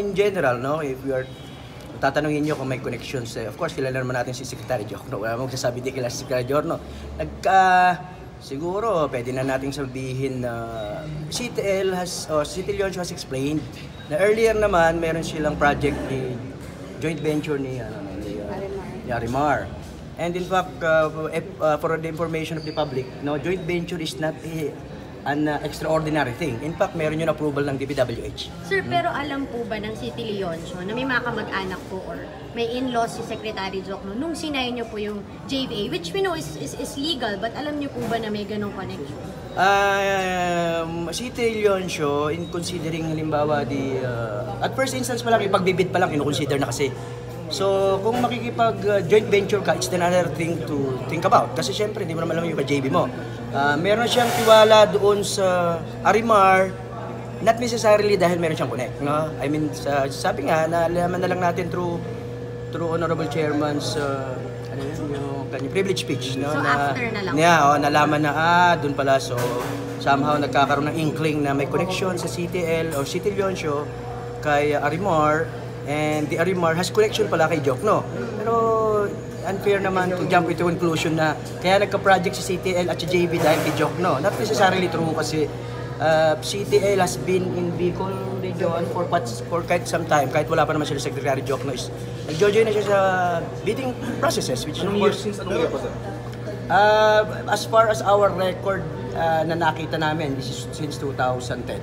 in general, no, if we are tatanungin nyo kung may connections, eh, of course, kilala naman natin si Secretary Jokno. Wala mong sasabi di kilala si Secretary Jokno. Nagka, siguro, pwede na nating sabihin na CTL has, or City Leoncio has explained na earlier naman, meron silang project ni joint venture ni, ano, ni, uh, ni Arimar. And in fact, uh, if, uh, for the information of the public, no, joint venture is not a, an uh, extraordinary thing. In fact, meron yung approval ng DPWH. Sir, pero alam po ba ng City Leoncio na may mga kamag-anak po or may in-laws si Secretary Jokno nung sinayin niyo po yung JVA, which we know is, is, is legal, but alam niyo po ba na may ganong connection? Um, City Leoncio, in considering halimbawa di uh, at first instance pa lang ipagbibid pa lang ino-consider na kasi. So, kung makikipag uh, joint venture ka, it's another thing to think about. Kasi syempre, hindi mo naman alam yung ka-JB mo. Uh, meron siyang tiwala doon sa Arimar, not necessarily dahil meron siyang connect. No? I mean, sa, sabi nga, nalaman na lang natin through through Honorable Chairman's uh, ano yun, yung kanyang privilege speech. No? So, after na lang. Yeah, oh, nalaman na, ah, doon pala. So, somehow nagkakaroon ng inkling na may connection sa CTL or City Leoncio kay Arimar and the Arimar has connection pala kay Jokno. Pero unfair naman to jump into conclusion na kaya nagka-project si CTL at si JB dahil kay Jokno. Not necessarily true kasi uh, CTL has been in Bicol region for for quite some time. Kahit wala pa naman sila Secretary Jokno is nag-join na siya sa bidding processes which is of Anong year course since anong year po sir? Uh, as far as our record uh, na nakita namin, this is since 2010.